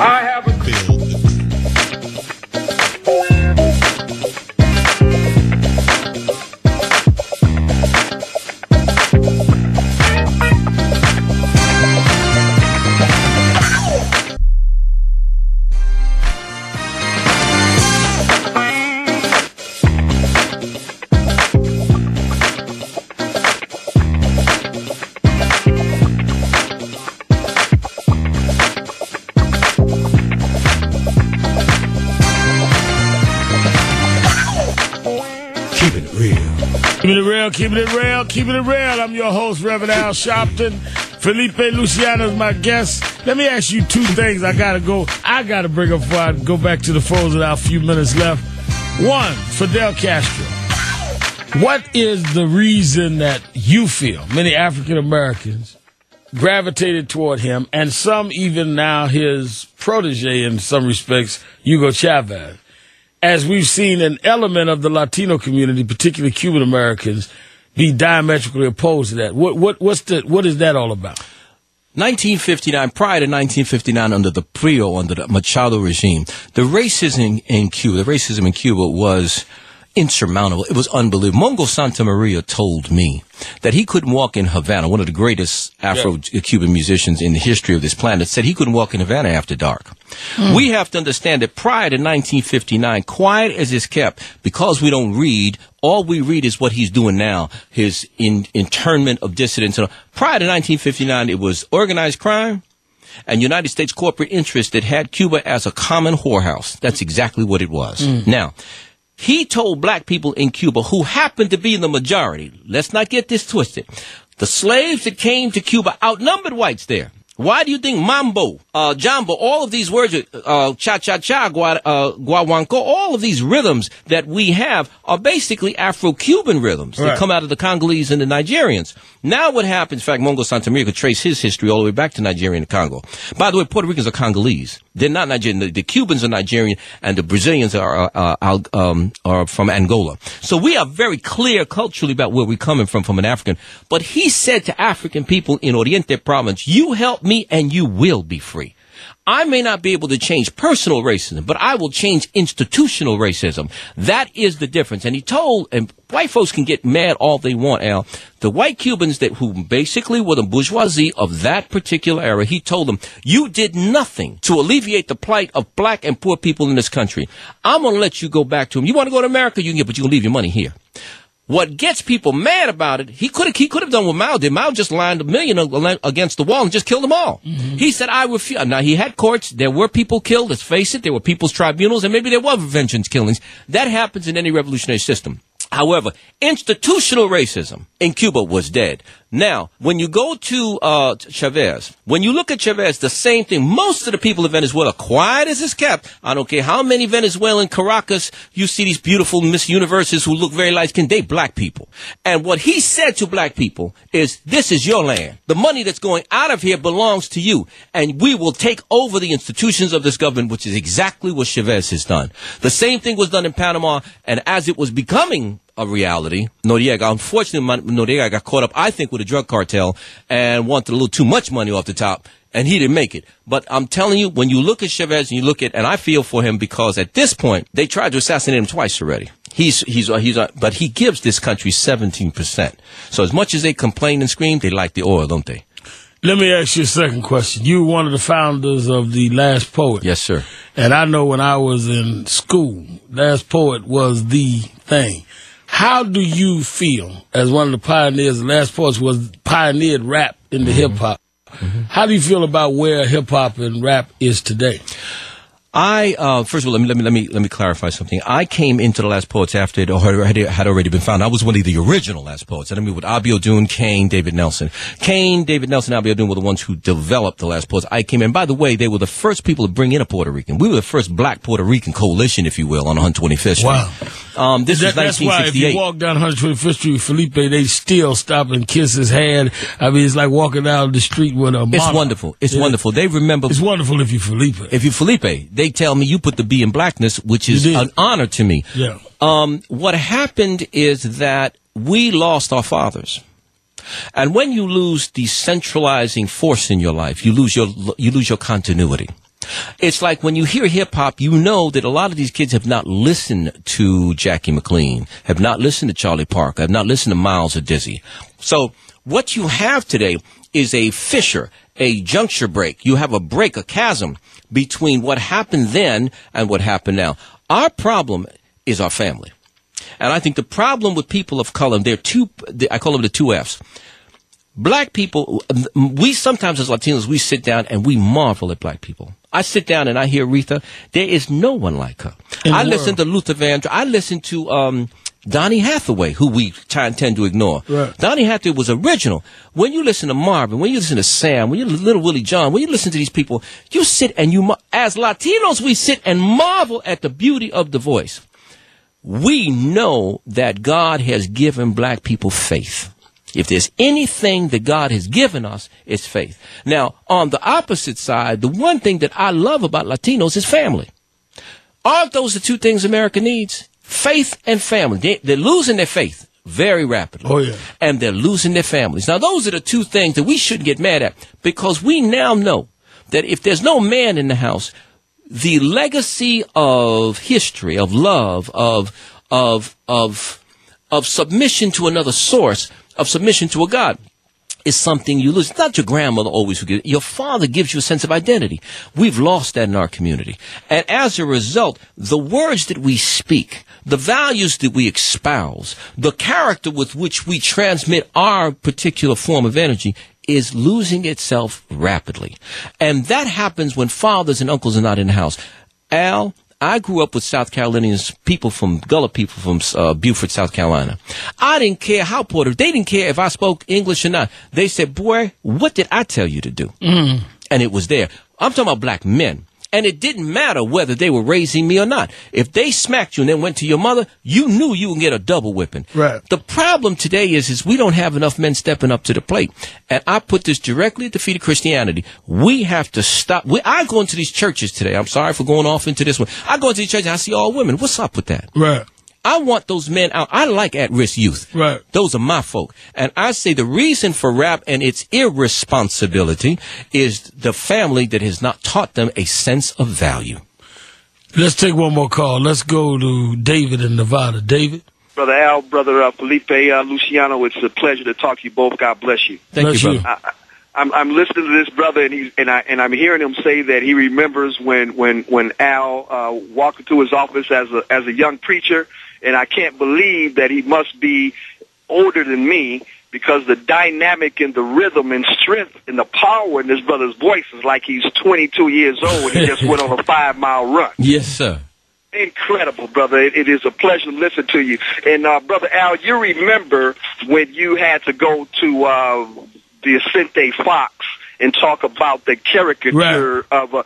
I have a real. Keeping it real, keeping it real. I'm your host, Reverend Al Sharpton. Felipe Luciano is my guest. Let me ask you two things. I gotta go. I gotta bring up before I go back to the phones with our few minutes left. One, Fidel Castro. What is the reason that you feel many African Americans gravitated toward him, and some even now his protege in some respects, Hugo Chavez? As we've seen an element of the Latino community, particularly Cuban Americans, be diametrically opposed to that. What what what's the what is that all about? 1959, prior to 1959, under the PRIO, under the Machado regime, the racism in Cuba, the racism in Cuba was insurmountable. It was unbelievable. Mongo Santa Maria told me that he couldn't walk in Havana, one of the greatest Afro-Cuban musicians in the history of this planet, said he couldn't walk in Havana after dark. Hmm. We have to understand that prior to 1959, quiet as is kept, because we don't read, all we read is what he's doing now, his in, internment of dissidents. Prior to 1959, it was organized crime, and United States corporate interests that had Cuba as a common whorehouse. That's exactly what it was. Hmm. Now, he told black people in Cuba who happened to be in the majority, let's not get this twisted. The slaves that came to Cuba outnumbered whites there. Why do you think mambo, uh, jambo, all of these words, uh, cha-cha-cha, gua, uh, guaguanco, all of these rhythms that we have are basically Afro-Cuban rhythms that come out of the Congolese and the Nigerians. Now what happens, in fact, Mongo Santa Maria could trace his history all the way back to Nigeria and Congo. By the way, Puerto Ricans are Congolese. They're not Nigerian. The, the Cubans are Nigerian and the Brazilians are, uh, uh, um, are from Angola. So we are very clear culturally about where we're coming from, from an African. But he said to African people in Oriente province, you help me and you will be free. I may not be able to change personal racism, but I will change institutional racism. That is the difference. And he told, and white folks can get mad all they want, Al. The white Cubans that who basically were the bourgeoisie of that particular era, he told them, you did nothing to alleviate the plight of black and poor people in this country. I'm going to let you go back to them. You want to go to America? You can get, but you can leave your money here. What gets people mad about it, he could have he could have done what Mao did. Mao just lined a million against the wall and just killed them all. Mm-hmm. He said, "I refuse." Now he had courts. There were people killed. Let's face it. There were people's tribunals, and maybe there were vengeance killings. That happens in any revolutionary system. However, institutional racism in Cuba was dead. Now, when you go to uh, Chavez, when you look at Chavez, the same thing. Most of the people of Venezuela, quiet as is kept. I don't care how many Venezuelan Caracas you see these beautiful Miss Universes who look very light skinned. They black people. And what he said to black people is, "This is your land. The money that's going out of here belongs to you, and we will take over the institutions of this government," which is exactly what Chavez has done. The same thing was done in Panama, and as it was becoming a reality. Noriega, unfortunately, Noriega got caught up, I think, with a drug cartel and wanted a little too much money off the top, and he didn't make it. But I'm telling you, when you look at Chavez and you look at, and I feel for him because at this point, they tried to assassinate him twice already. He's, he's, uh, he's, uh, but he gives this country 17%. So as much as they complain and scream, they like the oil, don't they? Let me ask you a second question. You were one of the founders of the Last Poet. Yes, sir. And I know when I was in school, Last Poet was the thing. How do you feel as one of the pioneers? The Last Poets was pioneered rap into hip hop. How do you feel about where hip hop and rap is today? I uh, first of all let me let me let me let me clarify something. I came into the Last Poets after it already, had already been found. I was one of the original Last Poets. I mean, with Abi Odun, Kain, David Nelson. Kain, David Nelson, Abiodun were the ones who developed the Last Poets. I came in. By the way, they were the first people to bring in a Puerto Rican. We were the first Black Puerto Rican coalition, if you will, on 125th Street. Wow. Um, this That- was that's why if you walk down 125th Street, Felipe, they still stop and kiss his hand. I mean, it's like walking down the street with a It's wonderful. It's Yeah. wonderful. They remember. It's wonderful if you Felipe. if you Felipe, they tell me you put the B in blackness, which is an honor to me. Yeah. Um, what happened is that we lost our fathers. And when you lose the centralizing force in your life, you lose your you lose your continuity. It's like when you hear hip hop, you know that a lot of these kids have not listened to Jackie McLean, have not listened to Charlie Parker, have not listened to Miles or Dizzy. So what you have today is a fissure, a juncture break. You have a break, a chasm between what happened then and what happened now. Our problem is our family. And I think the problem with people of color, they're two, I call them the two F's. Black people, we sometimes as Latinos, we sit down and we marvel at black people. I sit down and I hear Aretha. There is no one like her. I listen to Luther Vandross. I listen to, um, Donny Hathaway, who we tend to ignore. Right. Donny Hathaway was original. When you listen to Marvin, when you listen to Sam, when you listen to little Willie John, when you listen to these people, you sit and you, as Latinos, we sit and marvel at the beauty of the voice. We know that God has given black people faith. If there's anything that God has given us, it's faith. Now, on the opposite side, the one thing that I love about Latinos is family. Aren't those the two things America needs? Faith and family. They, they're losing their faith very rapidly. Oh, yeah. And they're losing their families. Now, those are the two things that we shouldn't get mad at because we now know that if there's no man in the house, the legacy of history, of love, of, of, of, of submission to another source of submission to a God is something you lose. It's not your grandmother always who gives Your father gives you a sense of identity. We've lost that in our community. And as a result, the words that we speak, the values that we espouse, the character with which we transmit our particular form of energy is losing itself rapidly. And that happens when fathers and uncles are not in the house. Al, I grew up with South Carolinians, people from Gullah people from uh, Beaufort, South Carolina. I didn't care how Puerto. They didn't care if I spoke English or not. They said, "Boy, what did I tell you to do?" Mm. And it was there. I'm talking about black men. And it didn't matter whether they were raising me or not. If they smacked you and then went to your mother, you knew you would get a double whipping. Right. The problem today is, is we don't have enough men stepping up to the plate. And I put this directly at the feet of Christianity. We have to stop. We, I go into these churches today. I'm sorry for going off into this one. I go into these churches. And I see all women. What's up with that? Right. I want those men out. I like at risk youth. Right. Those are my folk. And I say the reason for rap and its irresponsibility is the family that has not taught them a sense of value. Let's take one more call. Let's go to David in Nevada. David? Brother Al, Brother uh, Felipe, uh, Luciano, it's a pleasure to talk to you both. God bless you. Thank Bless you, you. brother. I, I'm, I'm listening to this brother, and he's and I and I'm hearing him say that he remembers when when when Al uh, walked into his office as a as a young preacher, and I can't believe that he must be older than me because the dynamic and the rhythm and strength and the power in this brother's voice is like he's 22 years old and he just went on a five mile run. Yes, sir. Incredible, brother. It, it is a pleasure to listen to you. And uh, brother Al, you remember when you had to go to uh, the Vicente Fox and talk about the caricature Right. of a.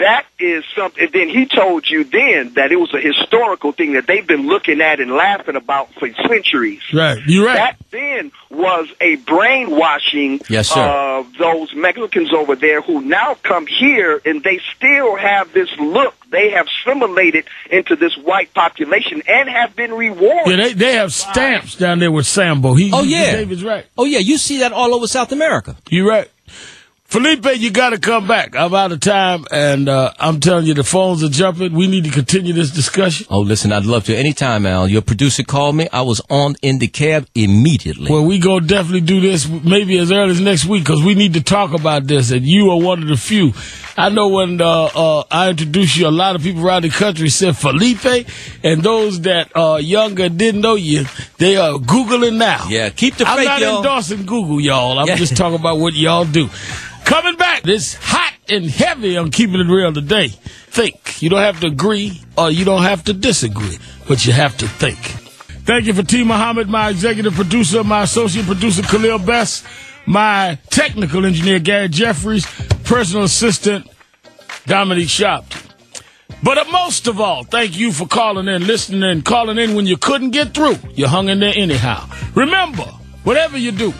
That is something. And then he told you then that it was a historical thing that they've been looking at and laughing about for centuries. Right. You're right. That then was a brainwashing Yes, sir. of those Mexicans over there who now come here and they still have this look. They have assimilated into this white population and have been rewarded. Yeah, they, they have stamps down there with Sambo. He, Oh, yeah. David's right. Oh, yeah. You see that all over South America. You're right. Felipe, you got to come back. I'm out of time, and uh, I'm telling you, the phones are jumping. We need to continue this discussion. Oh, listen, I'd love to. Anytime, Al. Your producer called me. I was on in the cab immediately. Well, we go definitely do this maybe as early as next week because we need to talk about this, and you are one of the few. I know when uh, uh, I introduced you, a lot of people around the country said Felipe, and those that are younger didn't know you, they are Googling now. yeah, keep the I'm not y'all. endorsing Google, y'all. I'm Yeah. just talking about what y'all do. This hot and heavy on keeping it real today. Think. You don't have to agree or you don't have to disagree, but you have to think. Thank you for T. Muhammad, my executive producer, my associate producer Khalil Best, my technical engineer Gary Jeffries, personal assistant Dominique Sharpton. But most of all, thank you for calling in, listening in, calling in when you couldn't get through. You hung in there anyhow. Remember, whatever you do,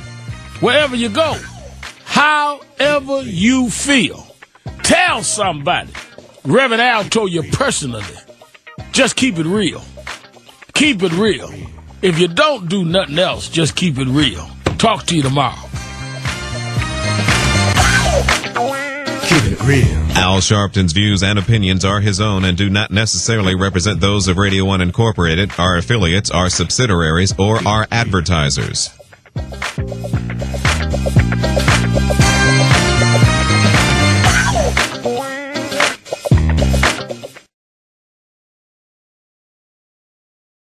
wherever you go, however you feel, tell somebody. Reverend Al told you personally, just keep it real. Keep it real. If you don't do nothing else, just keep it real. Talk to you tomorrow. Keep it real. Al Sharpton's views and opinions are his own and do not necessarily represent those of Radio 1 Incorporated, our affiliates, our subsidiaries, or our advertisers.